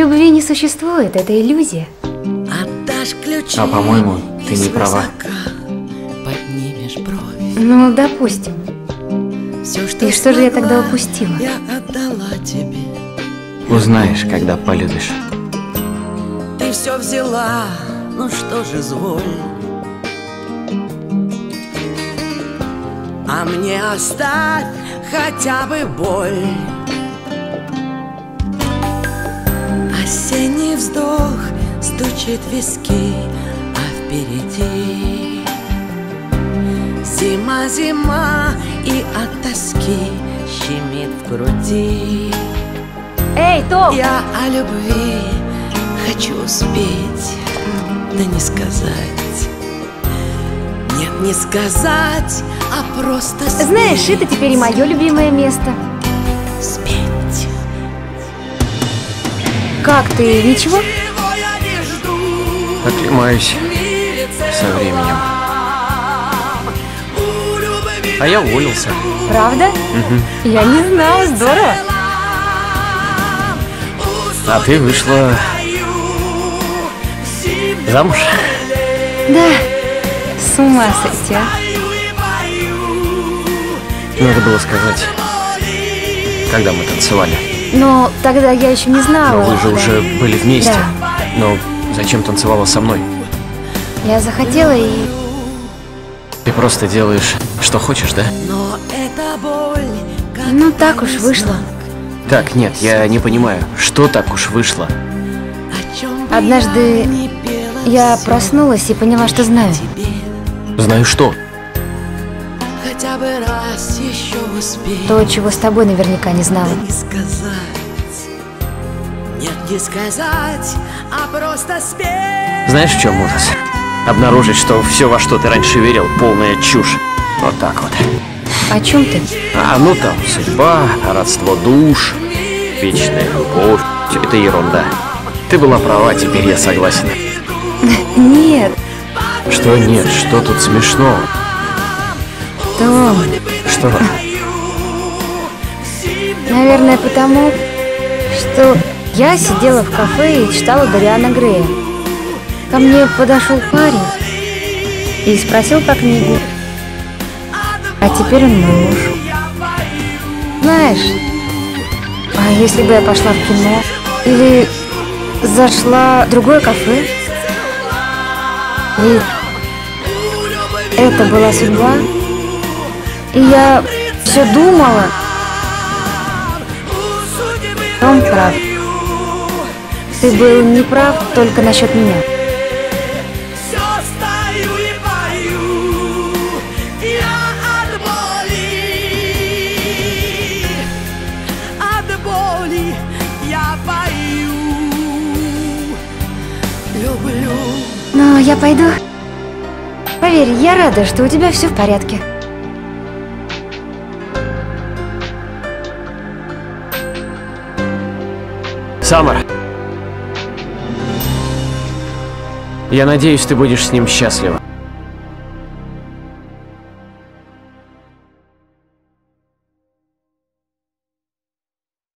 Любви не существует, это иллюзия. Отдашь ключи А, по-моему, ты не права. Поднимешь. Ну, допустим. Все, что И что же я тогда упустила? Я отдала тебе. Узнаешь, когда полюбишь. Ты все взяла, ну что же зволь. А мне оставь хотя бы боль. Вздох стучит виски, а впереди Зима, зима, и от тоски щемит в груди. Эй, Том! Я о любви хочу успеть, да не сказать. Нет, не сказать, а просто спеть. Знаешь, это теперь и мое любимое место. Как ты, ничего? Оклемаюсь мире со временем. А я уволился. Правда? Я не знала, здорово. А ты вышла замуж? Да, с ума сойти, а. Надо было сказать, когда мы танцевали. Но тогда я еще не знала. Но вы же да. уже были вместе. Да. Но зачем танцевала со мной? Я захотела и... Ты просто делаешь, что хочешь, да? Но эта боль, как Ну, так уж вышло. Так, нет, я не понимаю, что так уж вышло. Однажды я проснулась и поняла, что знаю. Знаю что. Хотя бы раз еще успеть. То, чего с тобой наверняка не знала. Да не сказать, нет, не сказать, а просто спеть. Знаешь, в чем ужас? Обнаружить, что все, во что ты раньше верил, полная чушь. Вот так вот. О чем ты? А ну там, судьба, родство душ, вечная любовь. Все это ерунда. Ты была права, теперь я согласен. Нет, Что нет, что тут смешного? Том, Что? наверное, потому, что я сидела в кафе и читала Дариана Грея. Ко мне подошел парень и спросил про книгу. А теперь он мой муж. Знаешь, а если бы я пошла в кино или зашла в другое кафе, и это была судьба, и я все думала, он прав. Ты был не прав только насчет меня. Но я пойду. Поверь, я рада, что у тебя все в порядке. Самар. Я надеюсь, ты будешь с ним счастлива.